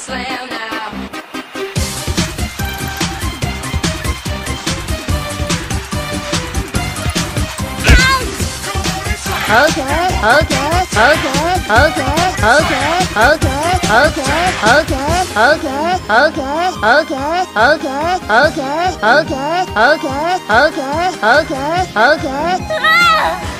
slam now. Okay, okay, okay, okay, okay, okay, okay, okay, okay, okay, okay, okay, okay, okay, okay, okay, okay, okay,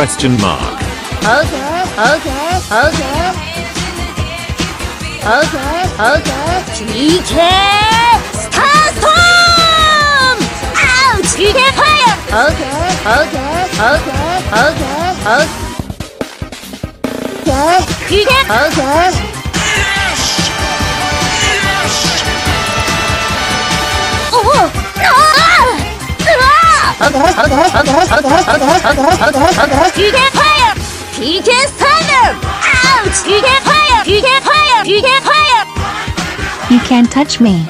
Question mark. Okay, okay, okay. Okay, okay. PK Starstorm! Ouch! PK Fire! Okay, okay, okay, okay, okay. Okay, okay. PK Fire! PK Thunder! Ouch! PK Fire! PK Fire! PK Fire! You can't touch me.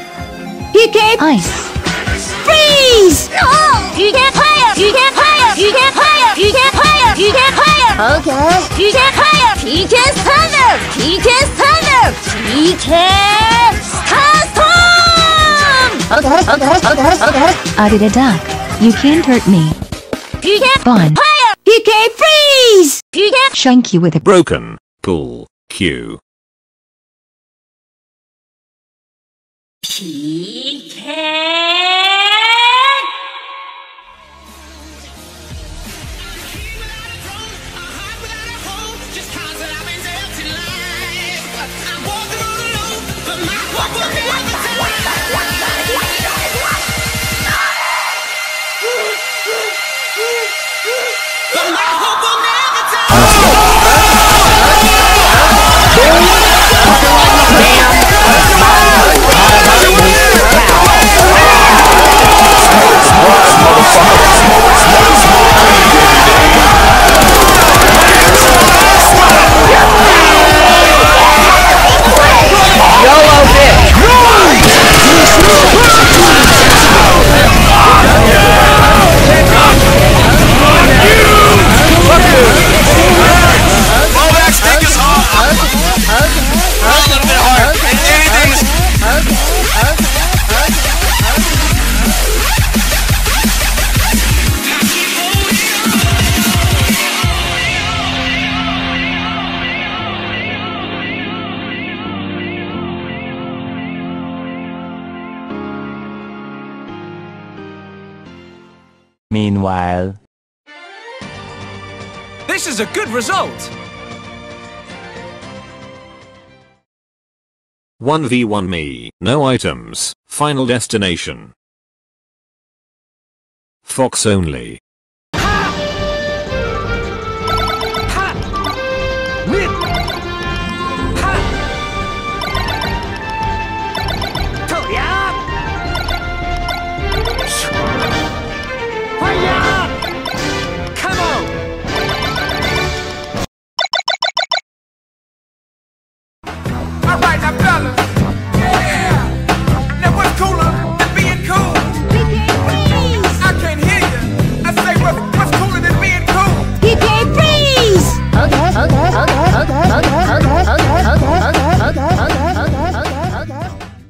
PK Ice. Freeze! No! PK Fire! PK Fire! PK Fire! PK Fire! PK Fire! Okay, PK Fire! PK Thunder! PK Thunder! PK Starstorm! okay, okay, okay, okay. I did a duck. You can't hurt me. PK Fun. Fire! PK Freeze! PK Shank you with a Broken. Pull. Q. PK What the hell? Meanwhile, This is a good result. 1v1 me. No items. Final destination. Fox only.